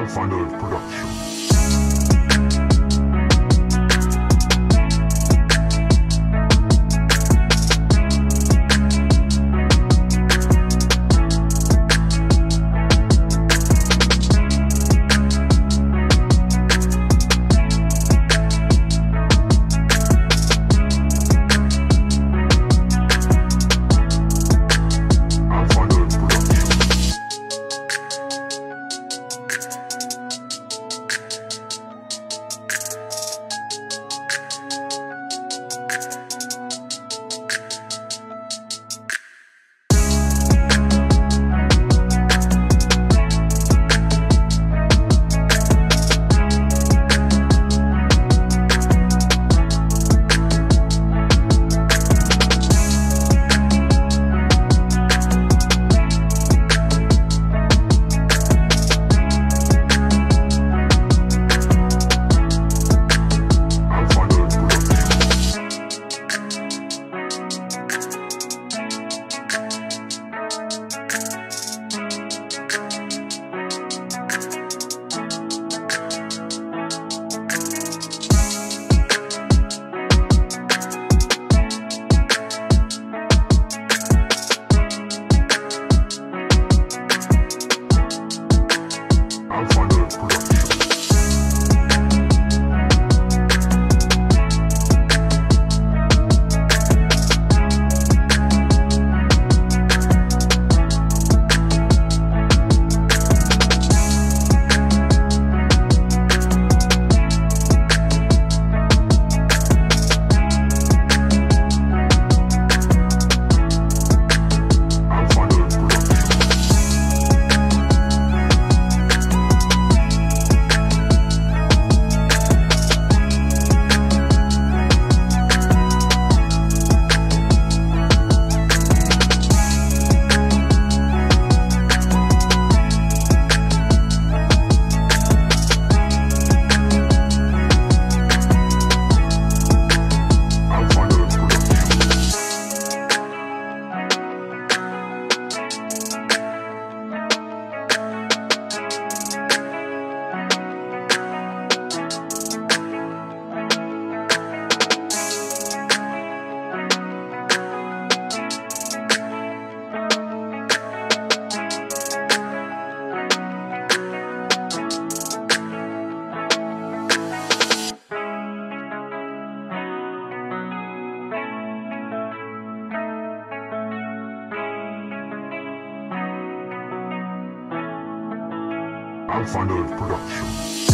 Nerd Production. Final Production.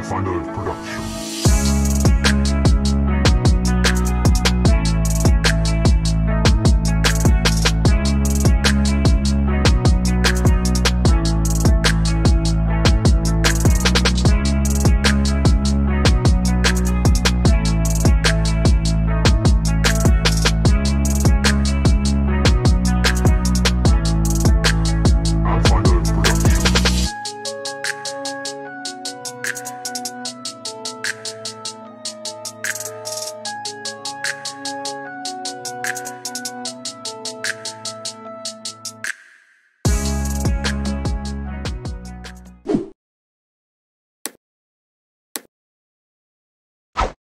Nerd Production.